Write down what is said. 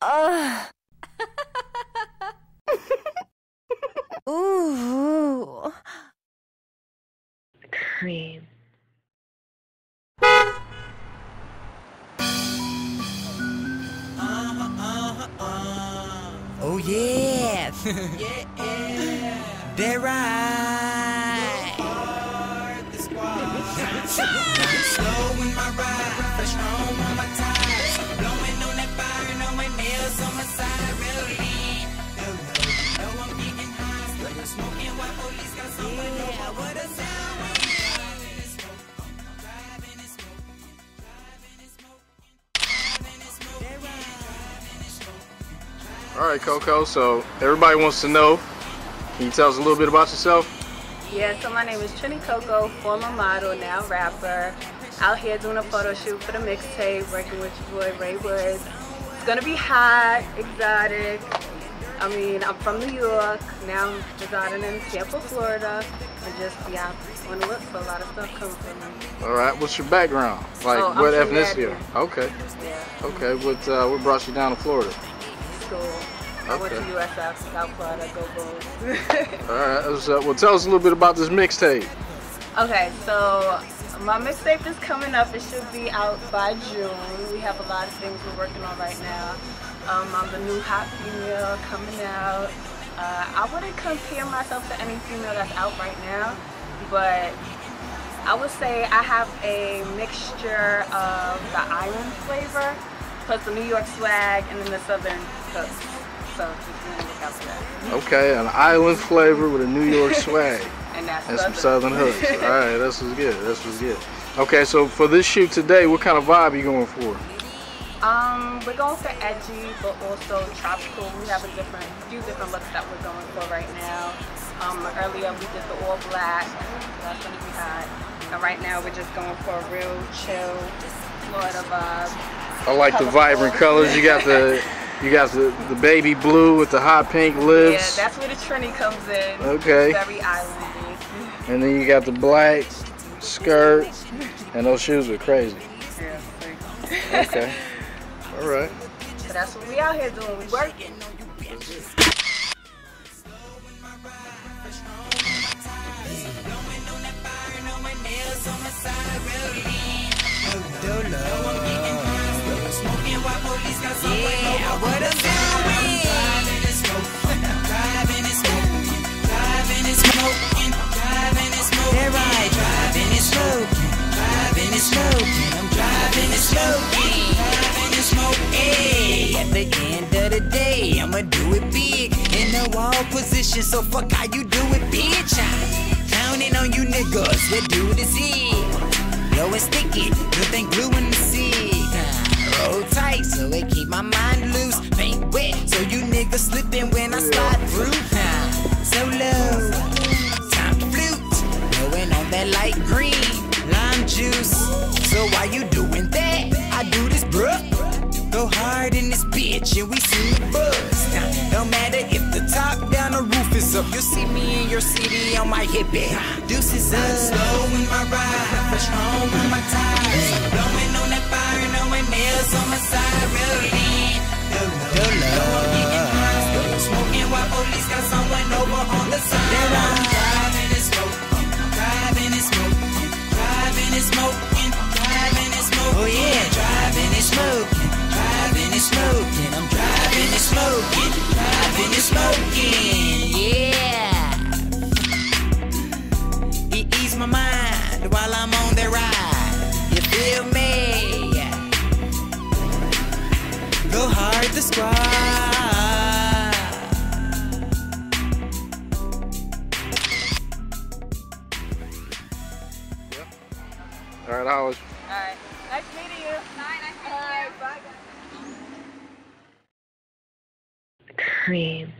Uh. Ooh. Cream. Oh yeah. Yeah. They're right. Slow All right, Coco. So everybody wants to know. Can you tell us a little bit about yourself? Yeah, so my name is Trini Coco, former model, now rapper. Out here doing a photo shoot for the mixtape, working with your boy Ray Woods. It's gonna be hot, exotic. I mean, I'm from New York, now I'm residing in Tampa, Florida, and just, yeah, on the look for a lot of stuff coming from me. All right. What's your background? Like Oh, what ethnicity? Okay. Yeah, Okay. What uh, what brought you down to Florida? School. I went to Okay. USF, South Florida, go Bulls. All right. Uh, well, tell us a little bit about this mixtape. Okay, so my mixtape is coming up. It should be out by June. We have a lot of things we're working on right now. Um, I'm the new hot female coming out. Uh, I wouldn't compare myself to any female that's out right now, but I would say I have a mixture of the island flavor plus the New York swag and then the southern hooks. So just be look out for that. Okay, an island flavor with a New York swag And and some southern. hooks. All right, this was good. This was good. Okay, so for this shoot today, what kind of vibe are you going for? Um, we're going for edgy, but also tropical. We have a different, few different looks that we're going for right now. Um, earlier we did the all black, so that's gonna be hot. And right now we're just going for a real chill Florida vibe. I like the vibrant colors. You got the you got the, the baby blue with the hot pink lips. Yeah, that's where the Trini comes in. Okay. Very islandy. And then you got the black skirt, and those shoes are crazy. Yeah, Okay. All right. so that's what we out here doing. We working. Yeah, what a sound That right, driving and smoking, driving and smoking. I'm driving and smoking, driving and smoking. Hey, at the end of the day, I'ma do it big in the wall position. So fuck how you do it, bitch. I'm counting on you niggas that do the Z. Blow and stick it, good thing glue in the sea. Roll tight so it keep my mind loose. Paint wet so you niggas slipping when I slide through. So low, time to flute. Blowing on that light green lime juice. So why you doing that? I do this, bruh. Go hard in this bitch and we see the buzz. Now, don't matter if the top down or roof is up. You'll see me in your city on my hippie. Deuces up. Slow in my ride, home on my tires. My the mind while I'm on that ride. You feel me? Go hard, the squad. All right, Howard. Alright. Nice meeting you. Hi, nice meeting you. Bye guys. Cream.